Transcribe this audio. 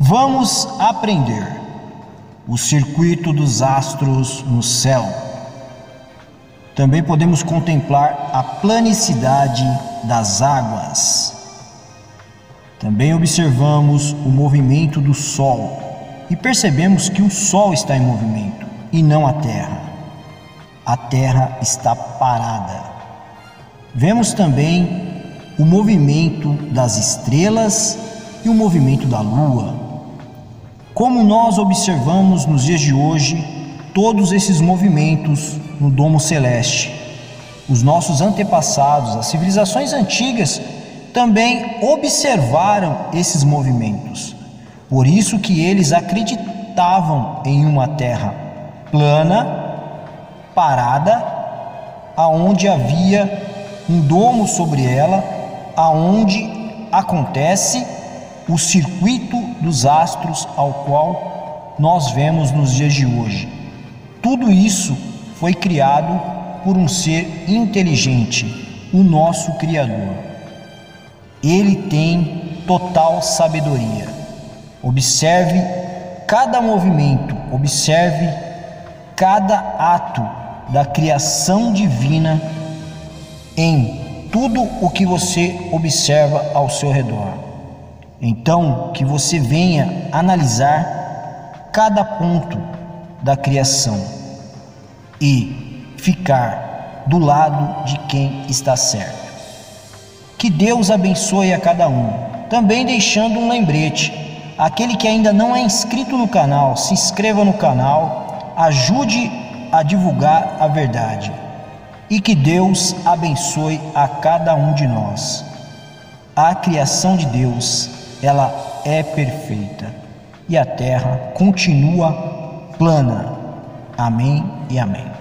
Vamos aprender o circuito dos astros no céu. Também podemos contemplar a planicidade das águas. Também observamos o movimento do Sol e percebemos que o Sol está em movimento e não a Terra. A Terra está parada. Vemos também o movimento das estrelas e o movimento da Lua. Como nós observamos nos dias de hoje todos esses movimentos no domo celeste. Os nossos antepassados, as civilizações antigas, também observaram esses movimentos. Por isso que eles acreditavam em uma terra plana, parada, aonde havia um domo sobre ela, aonde acontece o circuito dos astros ao qual nós vemos nos dias de hoje. Tudo isso foi criado por um ser inteligente, o nosso Criador. Ele tem total sabedoria. Observe cada movimento, observe cada ato da criação divina em tudo o que você observa ao seu redor. Então, que você venha analisar cada ponto da criação e ficar do lado de quem está certo. Que Deus abençoe a cada um. Também deixando um lembrete: aquele que ainda não é inscrito no canal, se inscreva no canal, ajude a divulgar a verdade. E que Deus abençoe a cada um de nós. A criação de Deus, ela é perfeita e a terra continua plana. Amém e amém.